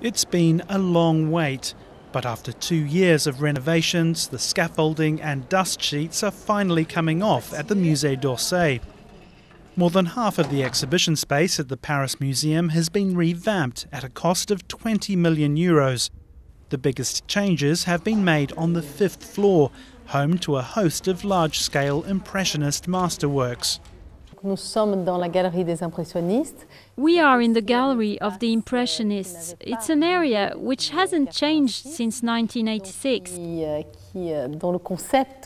It's been a long wait, but after two years of renovations, the scaffolding and dust sheets are finally coming off at the Musée d'Orsay. More than half of the exhibition space at the Paris Museum has been revamped at a cost of 20 million euros. The biggest changes have been made on the fifth floor, home to a host of large scale Impressionist masterworks. Nous sommes dans la galerie des impressionnistes. We are in the gallery of the Impressionists. It's an area which hasn't changed since 1986. Qui, euh, euh,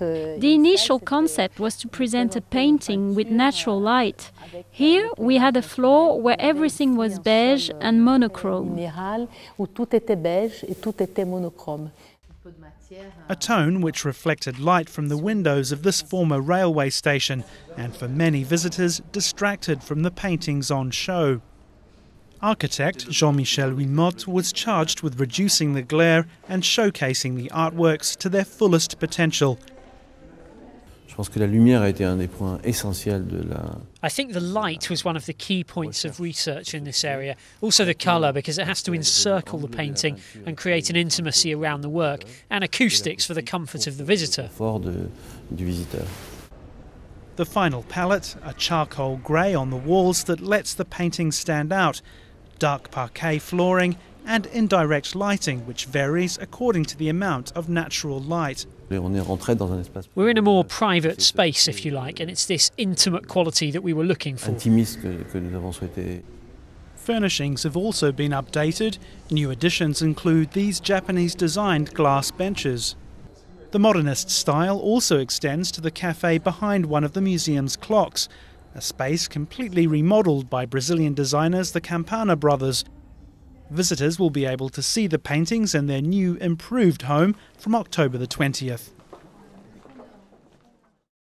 euh, The initial concept was to present a painting with natural light. Here we had a floor where everything was beige and monochrome. A tone which reflected light from the windows of this former railway station and for many visitors distracted from the paintings on show. Architect Jean Michel Wilmotte was charged with reducing the glare and showcasing the artworks to their fullest potential. Je pense que la lumière a été un des points essentiels de la. I think the light was one of the key points of research in this area. Also, the colour, because it has to encircle the painting and create an intimacy around the work, and acoustics for the comfort of the visitor. fort de, du visiteur. The final palette, a charcoal grey on the walls that lets the painting stand out, dark parquet flooring, and indirect lighting, which varies according to the amount of natural light. Et on est rentré dans un espace We're in a more private space, if you like, and it's this intimate quality that we were looking for. intimiste que, que nous avons souhaité. Furnishings have also been updated. New additions include these Japanese designed glass benches. The modernist style also extends to the cafe behind one of the museum's clocks, a space completely remodelled by Brazilian designers the Campana brothers. Visitors will be able to see the paintings in their new, improved home from October the 20th.